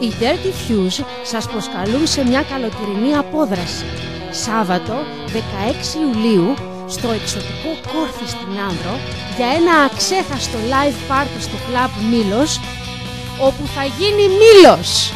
Dirty Fuse σας προσκαλούν σε μια καλοκαιρινή απόδραση. Σάββατο 16 Ιουλίου στο εξωτικό κόρφι στην Άνδρο για ένα αξέχαστο live party στο Club Μήλος όπου θα γίνει Μήλος.